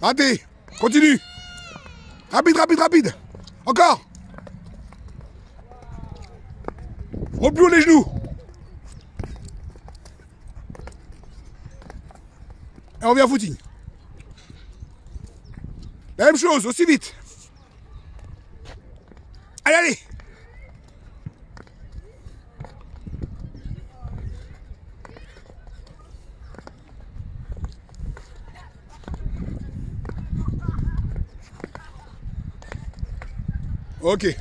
Raté. Continue. Rapide, rapide, rapide. Encore. Haut les genoux. Et on revient à footing. La même chose, aussi vite. Okay.